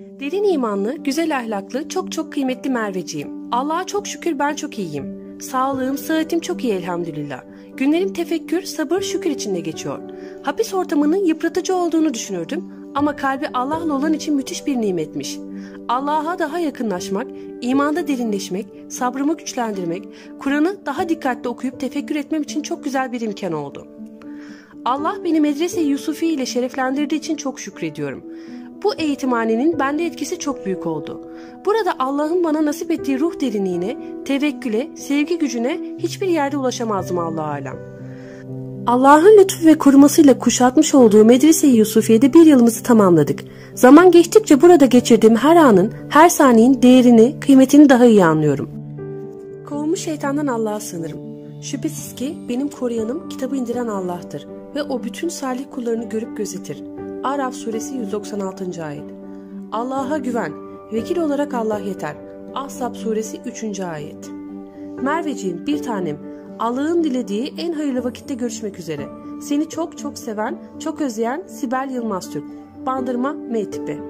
Derin imanlı, güzel ahlaklı, çok çok kıymetli Merveciğim. Allah'a çok şükür ben çok iyiyim. Sağlığım, sıhhatim çok iyi elhamdülillah. Günlerim tefekkür, sabır, şükür içinde geçiyor. Hapis ortamının yıpratıcı olduğunu düşünürdüm ama kalbi Allah'la olan için müthiş bir nimetmiş. Allah'a daha yakınlaşmak, imanda derinleşmek, sabrımı güçlendirmek, Kur'an'ı daha dikkatli okuyup tefekkür etmem için çok güzel bir imkan oldu. Allah beni medrese Yusufi ile şereflendirdiği için çok şükrediyorum. Bu eğitimhanenin bende etkisi çok büyük oldu. Burada Allah'ın bana nasip ettiği ruh derinliğine, tevekküle, sevgi gücüne hiçbir yerde ulaşamazdım Allah alem. Allah'ın lütfu ve korumasıyla kuşatmış olduğu Medrese-i Yusufiye'de bir yılımızı tamamladık. Zaman geçtikçe burada geçirdiğim her anın, her saniyenin değerini, kıymetini daha iyi anlıyorum. Kovulmuş şeytandan Allah'a sığınırım. Şüphesiz ki benim koruyanım kitabı indiren Allah'tır ve o bütün salih kullarını görüp gözetir. Araf suresi 196. ayet. Allah'a güven, vekil olarak Allah yeter. Ahzab suresi 3. ayet. Merveciğim bir tanem, Allah'ın dilediği en hayırlı vakitte görüşmek üzere. Seni çok çok seven, çok özleyen Sibel Yılmaz Türk. Bandırma M tipi.